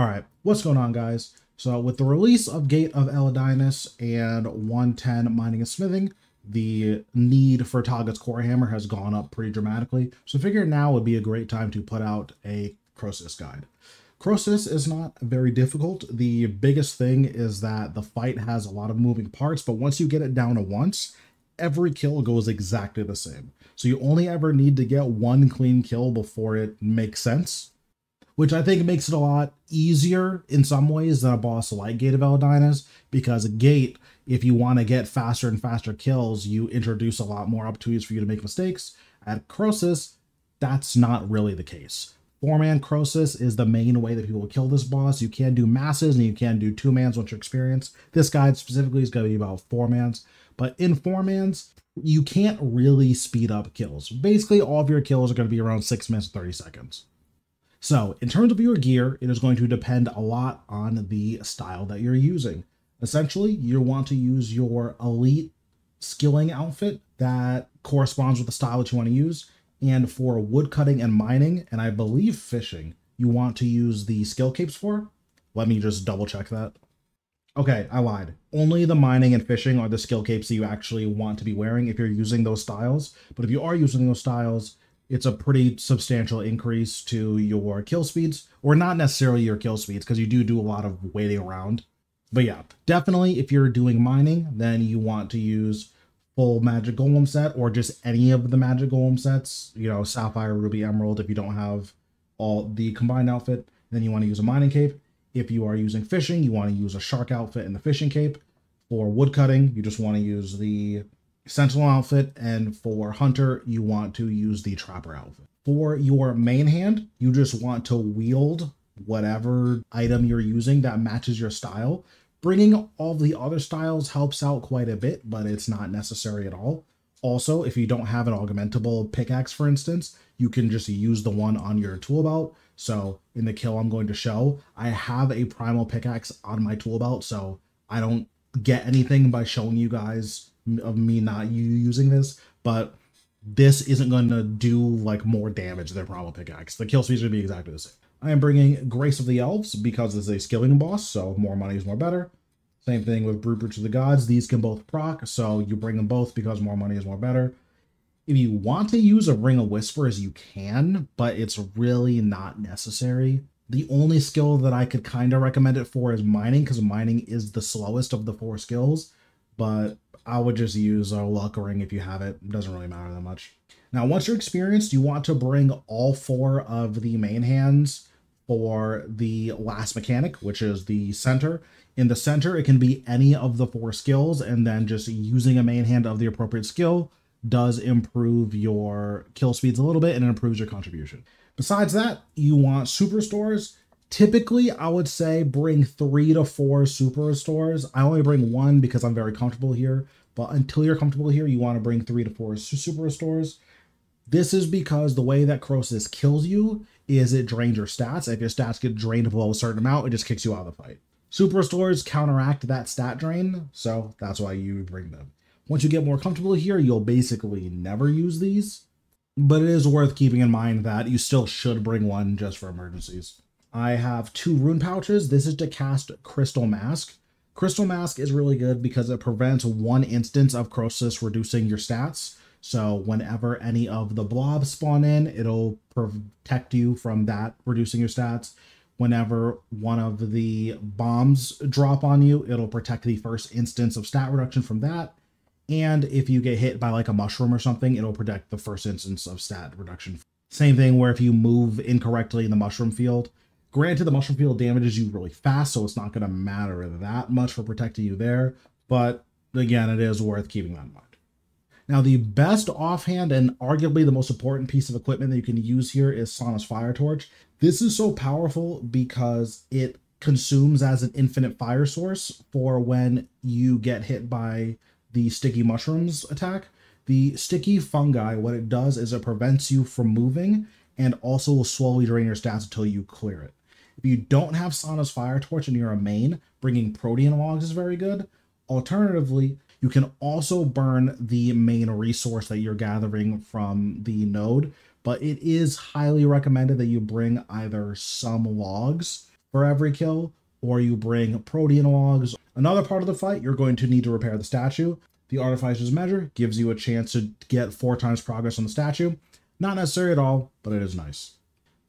All right, what's going on, guys? So, with the release of Gate of Elidinis and 110 Mining and Smithing, the need for Tagga's Core Hammer has gone up pretty dramatically. So, I figured now would be a great time to put out a Croesus guide. Croesus is not very difficult. The biggest thing is that the fight has a lot of moving parts, but once you get it down to once, every kill goes exactly the same. So you only ever need to get one clean kill before it makes sense, which I think makes it a lot easier in some ways than a boss like Gate of Elidinis, because a Gate, if you want to get faster and faster kills, you introduce a lot more opportunities for you to make mistakes. At Croesus, that's not really the case. Four man Croesus is the main way that people kill this boss. You can do masses and you can do two mans once you're experienced. This guide specifically is going to be about four mans, but in four mans, you can't really speed up kills. Basically, all of your kills are going to be around six minutes 30 seconds. So, in terms of your gear, it is going to depend a lot on the style that you're using. Essentially, you want to use your elite skilling outfit that corresponds with the style that you want to use and for wood cutting and mining, and I believe fishing, you want to use the skill capes for. Let me just double check that. Okay, I lied. Only the mining and fishing are the skill capes that you actually want to be wearing if you're using those styles. But if you are using those styles, it's a pretty substantial increase to your kill speeds, or not necessarily your kill speeds, because you do do a lot of waiting around. But yeah, definitely if you're doing mining, then you want to use full magic golem set or just any of the magic golem sets, you know, sapphire, ruby, emerald, if you don't have all the combined outfit, then you want to use a mining cape. If you are using fishing, you want to use a shark outfit and the fishing cape. For wood cutting, you just want to use the sentinel outfit. And for hunter, you want to use the trapper outfit. For your main hand, you just want to wield whatever item you're using that matches your style. Bringing all the other styles helps out quite a bit, but it's not necessary at all. Also, if you don't have an augmentable pickaxe, for instance, you can just use the one on your tool belt. So in the kill I'm going to show, I have a primal pickaxe on my tool belt, so I don't get anything by showing you guys of me not you using this, but this isn't going to do like more damage than primal pickaxe. The kill speed to be exactly the same. I am bringing Grace of the Elves because it's a skilling boss, so more money is more better. Same thing with Brooch Brooches of the Gods. These can both proc, so you bring them both because more money is more better. If you want to use a Ring of Whispers, you can, but it's really not necessary. The only skill that I could kind of recommend it for is mining, because mining is the slowest of the four skills, but I would just use a luck ring if you have it. It doesn't really matter that much. Now, once you're experienced, you want to bring all four of the main hands for the last mechanic, which is the center. In the center, it can be any of the four skills, and then just using a main hand of the appropriate skill does improve your kill speeds a little bit and it improves your contribution. Besides that, you want super restores. Typically, I would say bring three to four super restores. I only bring one because I'm very comfortable here, but until you're comfortable here, you want to bring three to four super restores. This is because the way that Croesus kills you is it drains your stats. If your stats get drained below a certain amount, it just kicks you out of the fight. Super restores counteract that stat drain, so that's why you bring them. Once you get more comfortable here, you'll basically never use these, but it is worth keeping in mind that you still should bring one just for emergencies. I have two rune pouches. This is to cast Crystal Mask. Crystal Mask is really good because it prevents one instance of Croesus reducing your stats. So whenever any of the blobs spawn in, it'll protect you from that reducing your stats. Whenever one of the bombs drop on you, it'll protect the first instance of stat reduction from that. And if you get hit by like a mushroom or something, it'll protect the first instance of stat reduction. Same thing where if you move incorrectly in the mushroom field, granted the mushroom field damages you really fast, so it's not going to matter that much for protecting you there. But again, it is worth keeping that in mind. Now, the best offhand and arguably the most important piece of equipment that you can use here is Sana's Fyrtorch. This is so powerful because it consumes as an infinite fire source for when you get hit by the sticky mushrooms attack. The sticky fungi, what it does is it prevents you from moving and also will slowly drain your stats until you clear it. If you don't have Sana's Fyrtorch and you're a main, bringing Protean logs is very good. Alternatively, you can also burn the main resource that you're gathering from the node, but it is highly recommended that you bring either some logs for every kill, or you bring protean logs. Another part of the fight, you're going to need to repair the statue. The Artificer's Measure gives you a chance to get four times progress on the statue. Not necessary at all, but it is nice.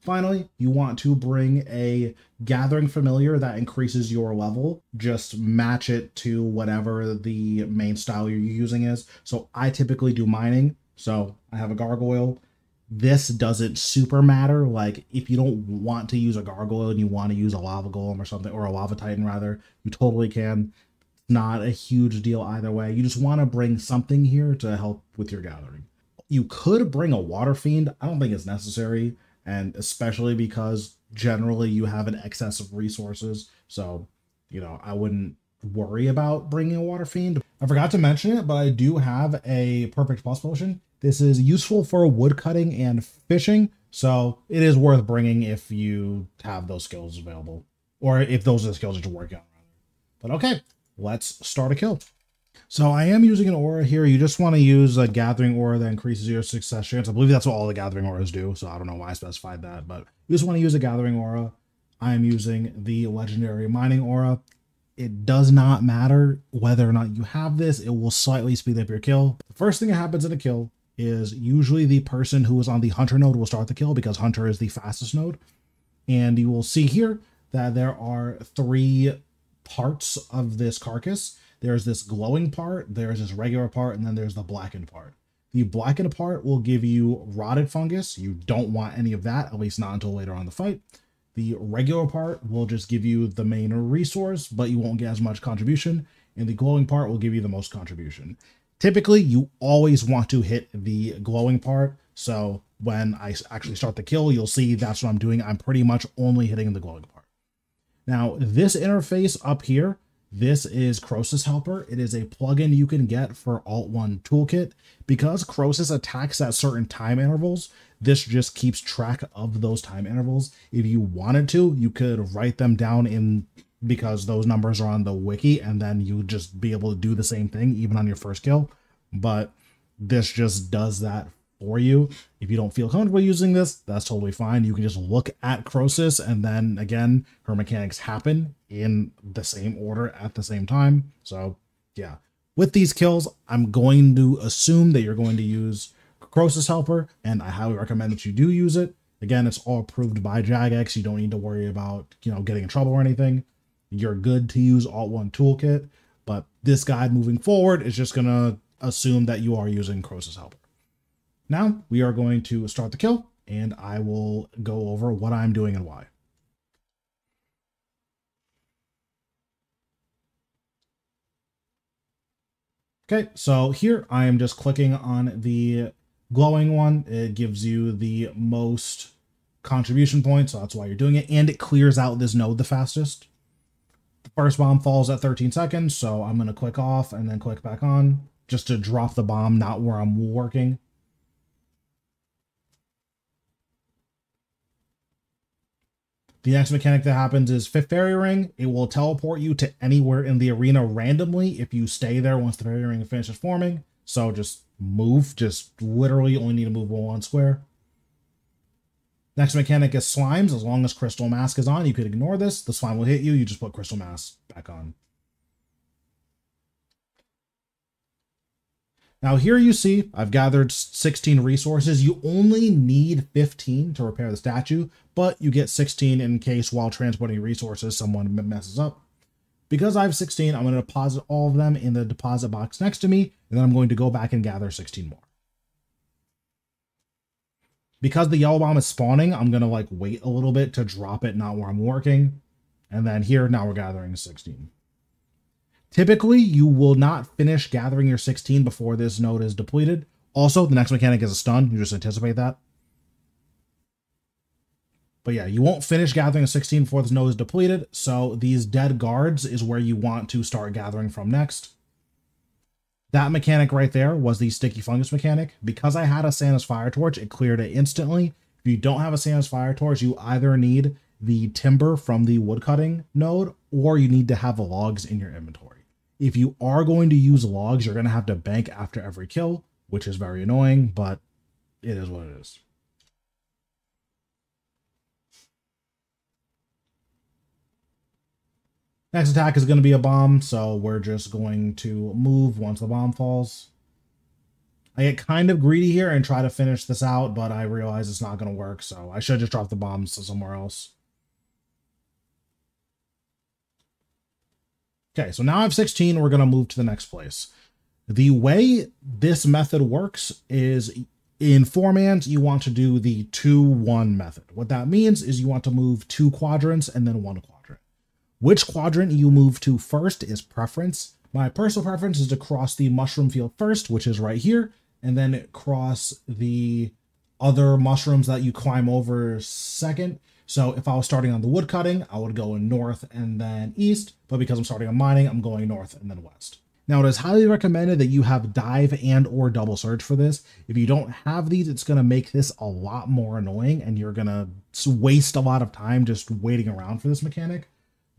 Finally, you want to bring a gathering familiar that increases your level. Just match it to whatever the main style you're using is. So I typically do mining. So I have a gargoyle. This doesn't super matter. Like if you don't want to use a gargoyle and you want to use a lava golem or something, or a lava titan rather, you totally can. It's not a huge deal either way. You just want to bring something here to help with your gathering. You could bring a water fiend. I don't think it's necessary and especially because generally you have an excess of resources. So, you know, I wouldn't worry about bringing a water fiend. I forgot to mention it, but I do have a perfect plus potion. This is useful for wood cutting and fishing, so it is worth bringing if you have those skills available, or if those are the skills that you're working on. But okay, let's start a kill. So I am using an aura here. You just want to use a gathering aura that increases your success chance. I believe that's what all the gathering auras do. So I don't know why I specified that, but you just want to use a gathering aura. I am using the legendary mining aura. It does not matter whether or not you have this. It will slightly speed up your kill. The first thing that happens in a kill is usually the person who is on the hunter node will start the kill because hunter is the fastest node. And you will see here that there are three parts of this carcass there's this glowing part, there's this regular part, and then there's the blackened part. The blackened part will give you rotted fungus. You don't want any of that, at least not until later on the fight. The regular part will just give you the main resource, but you won't get as much contribution. And the glowing part will give you the most contribution. Typically, you always want to hit the glowing part. So when I actually start the kill, you'll see that's what I'm doing. I'm pretty much only hitting the glowing part. Now, this interface up here this is Croesus Helper. It is a plugin you can get for Alt 1 Toolkit. Because Croesus attacks at certain time intervals, this just keeps track of those time intervals. If you wanted to, you could write them down in because those numbers are on the wiki and then you just be able to do the same thing even on your first kill. But this just does that for you. If you don't feel comfortable using this, that's totally fine. You can just look at Croesus and then again, her mechanics happen in the same order at the same time. So yeah, with these kills, I'm going to assume that you're going to use Croesus Helper, and I highly recommend that you do use it. Again, it's all approved by Jagex. You don't need to worry about, you know, getting in trouble or anything. You're good to use Alt 1 Toolkit, but this guide moving forward is just going to assume that you are using Croesus Helper. Now we are going to start the kill and I will go over what I'm doing and why. Okay, so here I am just clicking on the glowing one. It gives you the most contribution points, so that's why you're doing it, and it clears out this node the fastest. The first bomb falls at 13 seconds, so I'm going to click off and then click back on just to drop the bomb, not where I'm working. The next mechanic that happens is Fifth Fairy Ring. It will teleport you to anywhere in the arena randomly if you stay there once the Fairy Ring finishes forming. So just move, just literally only need to move one square. Next mechanic is Slimes. As long as Crystal Mask is on, you could ignore this. The slime will hit you. You just put Crystal Mask back on. Now here you see I've gathered 16 resources. You only need 15 to repair the statue, but you get 16 in case while transporting resources someone messes up. Because I have 16, I'm going to deposit all of them in the deposit box next to me, and then I'm going to go back and gather 16 more. Because the yellow bomb is spawning, I'm going to like wait a little bit to drop it not where I'm working. And then here, now we're gathering 16. Typically, you will not finish gathering your 16 before this node is depleted. Also, the next mechanic is a stun. You just anticipate that. But yeah, you won't finish gathering a 16 before this node is depleted. So these dead guards is where you want to start gathering from next. That mechanic right there was the sticky fungus mechanic. Because I had a Sana's Fyrtorch, it cleared it instantly. If you don't have a Sana's Fyrtorch, you either need the timber from the woodcutting node or you need to have logs in your inventory. If you are going to use logs, you're going to have to bank after every kill, which is very annoying, but it is what it is. Next attack is going to be a bomb, so we're just going to move once the bomb falls. I get kind of greedy here and try to finish this out, but I realize it's not going to work, so I should just drop the bombs to somewhere else. Okay, so now I have 16, we're going to move to the next place. The way this method works is in four-mans, you want to do the 2-1 method. What that means is you want to move two quadrants and then one quadrant. Which quadrant you move to first is preference. My personal preference is to cross the mushroom field first, which is right here, and then cross the other mushrooms that you climb over second. So if I was starting on the wood cutting, I would go in north and then east, but because I'm starting on mining, I'm going north and then west. Now it is highly recommended that you have dive and or double surge for this. If you don't have these, it's going to make this a lot more annoying and you're going to waste a lot of time just waiting around for this mechanic.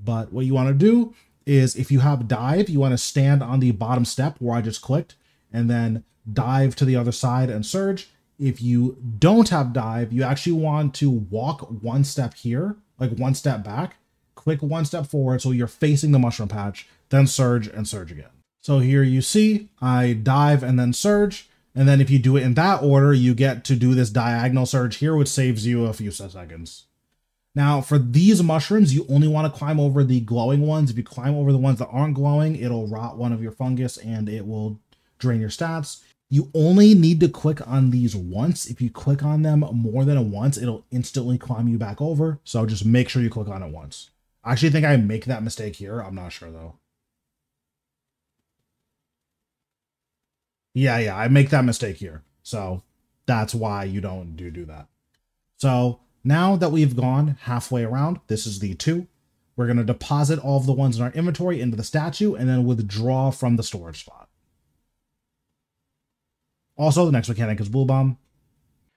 But what you want to do is if you have dive, you want to stand on the bottom step where I just clicked and then dive to the other side and surge. If you don't have dive, you actually want to walk one step here, like one step back, click one step forward so you're facing the mushroom patch, then surge and surge again. So here you see I dive and then surge. And then if you do it in that order, you get to do this diagonal surge here, which saves you a few seconds. Now, for these mushrooms, you only want to climb over the glowing ones. If you climb over the ones that aren't glowing, it'll rot one of your fungus and it will drain your stats. You only need to click on these once. If you click on them more than once, it'll instantly climb you back over. So just make sure you click on it once. I actually think I make that mistake here. I'm not sure though. Yeah, yeah, I make that mistake here. So that's why you don't do do that. So now that we've gone halfway around, this is the two. We're going to deposit all of the ones in our inventory into the statue and then withdraw from the storage spot. Also, the next mechanic is Blue Bomb.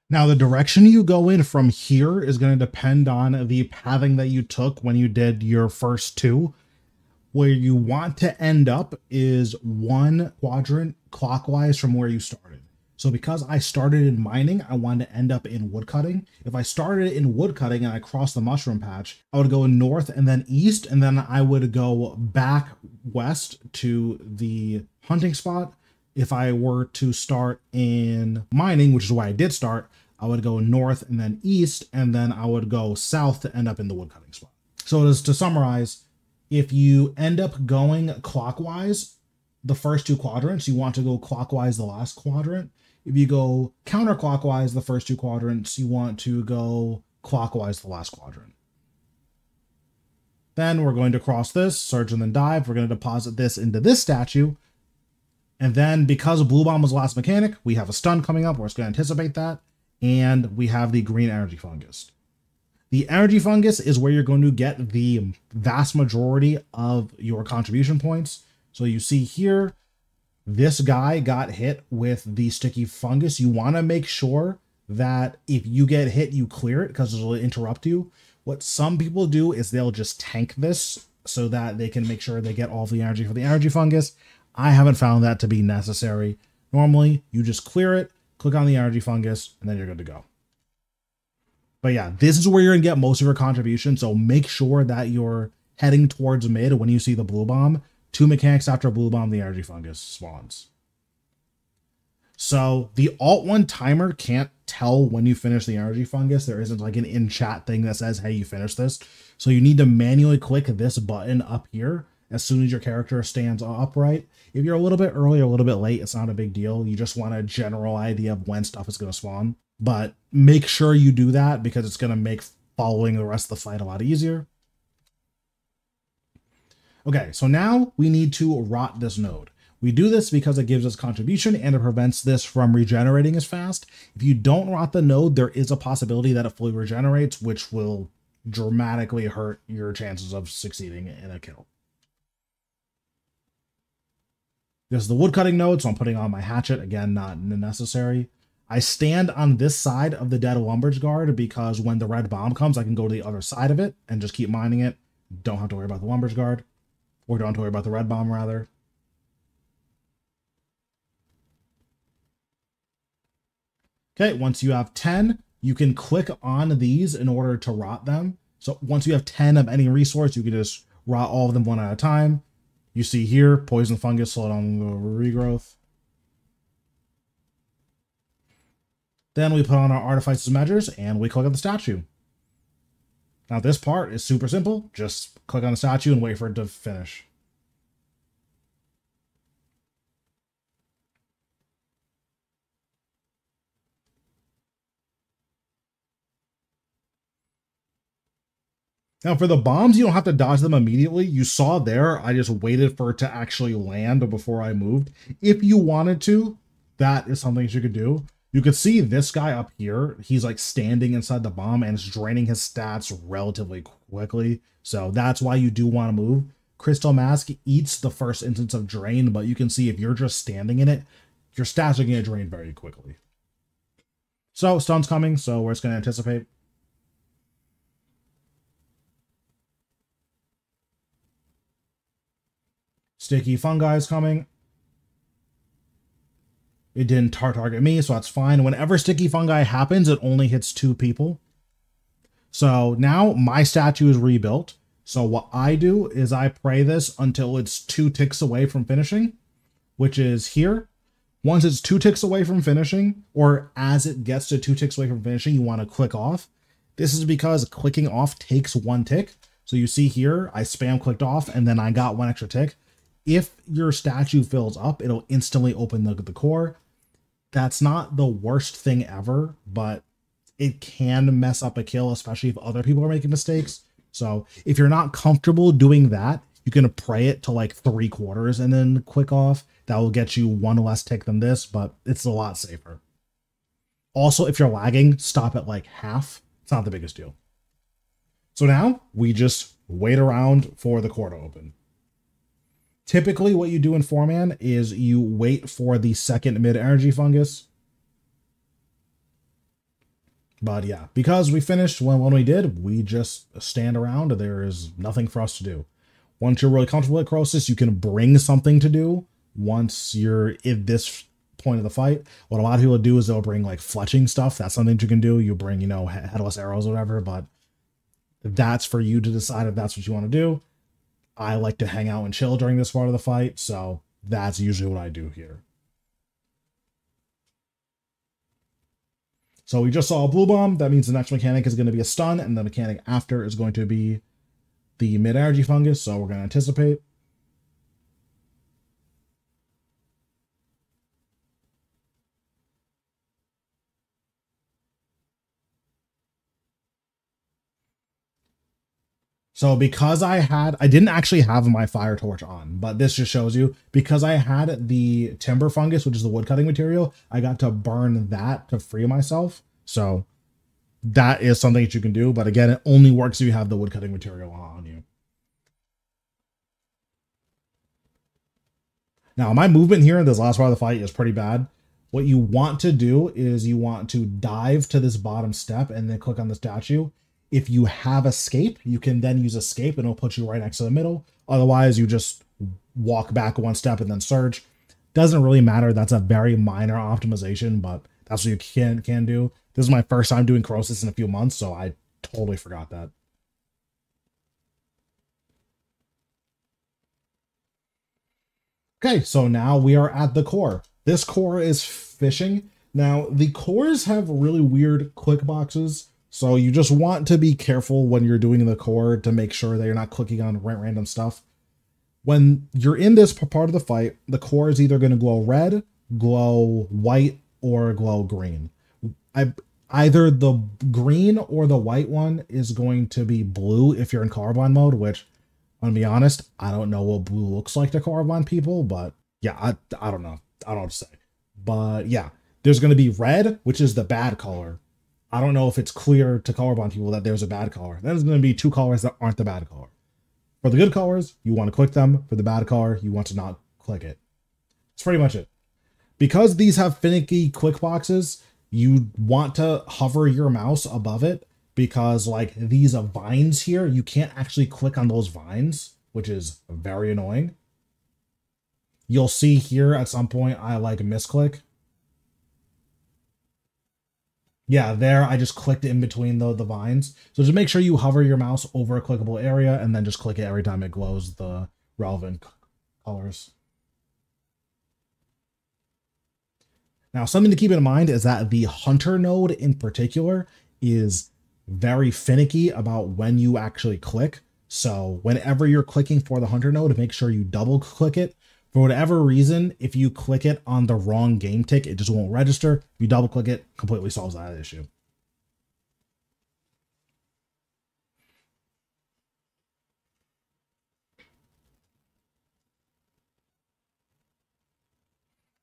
Now, the direction you go in from here is going to depend on the pathing that you took when you did your first two. Where you want to end up is one quadrant clockwise from where you started. So because I started in mining, I wanted to end up in woodcutting. If I started in woodcutting and I crossed the mushroom patch, I would go north and then east, and then I would go back west to the hunting spot if I were to start in mining, which is why I did start, I would go north and then east, and then I would go south to end up in the woodcutting spot. So to summarize, if you end up going clockwise, the first two quadrants, you want to go clockwise the last quadrant. If you go counterclockwise the first two quadrants, you want to go clockwise the last quadrant. Then we're going to cross this, surge and then dive. We're going to deposit this into this statue, and then because Blue Bomb was the last mechanic, we have a stun coming up. We're just going to anticipate that. And we have the green energy fungus. The energy fungus is where you're going to get the vast majority of your contribution points. So you see here, this guy got hit with the sticky fungus. You want to make sure that if you get hit, you clear it because it'll interrupt you. What some people do is they'll just tank this so that they can make sure they get all the energy for the energy fungus. I haven't found that to be necessary. Normally, you just clear it, click on the energy fungus, and then you're good to go. But yeah, this is where you're going to get most of your contribution, so make sure that you're heading towards mid when you see the blue bomb. Two mechanics after blue bomb, the energy fungus spawns. So the alt one timer can't tell when you finish the energy fungus. There isn't like an in chat thing that says, hey, you finished this. So you need to manually click this button up here as soon as your character stands upright. If you're a little bit early or a little bit late, it's not a big deal. You just want a general idea of when stuff is going to spawn. But make sure you do that because it's going to make following the rest of the fight a lot easier. Okay, so now we need to rot this node. We do this because it gives us contribution and it prevents this from regenerating as fast. If you don't rot the node, there is a possibility that it fully regenerates, which will dramatically hurt your chances of succeeding in a kill. This is the woodcutting node, so I'm putting on my hatchet. Again, not necessary. I stand on this side of the dead lumber's guard because when the red bomb comes, I can go to the other side of it and just keep mining it. Don't have to worry about the lumber's guard. Or don't have to worry about the red bomb, rather. Okay, once you have 10, you can click on these in order to rot them. So once you have 10 of any resource, you can just rot all of them one at a time. You see here, poison fungus, slow down the regrowth. Then we put on our Artificer's measures and we click on the statue. Now this part is super simple. Just click on the statue and wait for it to finish. Now for the bombs, you don't have to dodge them immediately. You saw there, I just waited for it to actually land before I moved. If you wanted to, that is something you could do. You could see this guy up here. He's like standing inside the bomb and it's draining his stats relatively quickly. So that's why you do want to move. Crystal Mask eats the first instance of drain, but you can see if you're just standing in it, your stats are going to drain very quickly. So stun's coming, so we're just going to anticipate. Sticky fungi is coming. It didn't tar target me, so that's fine. Whenever sticky fungi happens, it only hits two people. So now my statue is rebuilt. So what I do is I pray this until it's two ticks away from finishing, which is here. Once it's two ticks away from finishing, or as it gets to two ticks away from finishing, you want to click off. This is because clicking off takes one tick. So you see here, I spam clicked off and then I got one extra tick if your statue fills up, it'll instantly open the, the core. That's not the worst thing ever, but it can mess up a kill, especially if other people are making mistakes. So if you're not comfortable doing that, you can pray it to like three quarters and then quick off. That will get you one less tick than this, but it's a lot safer. Also, if you're lagging, stop at like half. It's not the biggest deal. So now we just wait around for the core to open. Typically, what you do in four-man is you wait for the second mid-energy fungus. But yeah, because we finished when, when we did, we just stand around. There is nothing for us to do. Once you're really comfortable with Croesus, you can bring something to do once you're at this point of the fight. What a lot of people do is they'll bring like fletching stuff. That's something you can do. You bring, you know, headless arrows or whatever, but that's for you to decide if that's what you want to do. I like to hang out and chill during this part of the fight, so that's usually what I do here. So we just saw a blue bomb. That means the next mechanic is going to be a stun, and the mechanic after is going to be the mid-energy fungus, so we're going to anticipate. So because I had, I didn't actually have my fire torch on, but this just shows you because I had the timber fungus, which is the wood cutting material, I got to burn that to free myself. So that is something that you can do. But again, it only works if you have the wood cutting material on you. Now, my movement here in this last part of the fight is pretty bad. What you want to do is you want to dive to this bottom step and then click on the statue if you have escape, you can then use escape and it'll put you right next to the middle. Otherwise, you just walk back one step and then surge. Doesn't really matter. That's a very minor optimization, but that's what you can can do. This is my first time doing Croesus in a few months, so I totally forgot that. Okay, so now we are at the core. This core is fishing. Now, the cores have really weird click boxes so you just want to be careful when you're doing the core to make sure that you're not clicking on random stuff. When you're in this part of the fight, the core is either going to glow red, glow white, or glow green. I either the green or the white one is going to be blue if you're in colorblind mode, which I'm gonna be honest, I don't know what blue looks like to colorblind people, but yeah, I, I don't know. I don't know say. But yeah, there's gonna be red, which is the bad color, I don't know if it's clear to colorblind people that there's a bad color. There's going to be two colors that aren't the bad color. For the good colors, you want to click them. For the bad color, you want to not click it. That's pretty much it. Because these have finicky click boxes, you want to hover your mouse above it because like these are vines here, you can't actually click on those vines, which is very annoying. You'll see here at some point I like misclick Yeah, there I just clicked in between the, the vines. So just make sure you hover your mouse over a clickable area and then just click it every time it glows the relevant colors. Now, something to keep in mind is that the hunter node in particular is very finicky about when you actually click. So whenever you're clicking for the hunter node, make sure you double click it. For whatever reason, if you click it on the wrong game tick, it just won't register. If you double click it, completely solves that issue.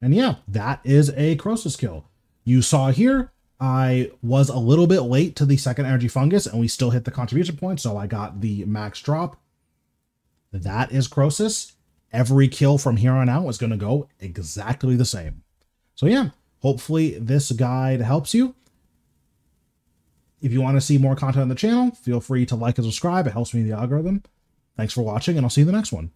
And yeah, that is a Croesus kill. You saw here, I was a little bit late to the second energy fungus and we still hit the contribution point. So I got the max drop. That is Croesus. Every kill from here on out is going to go exactly the same. So yeah, hopefully this guide helps you. If you want to see more content on the channel, feel free to like and subscribe. It helps me in the algorithm. Thanks for watching, and I'll see you in the next one.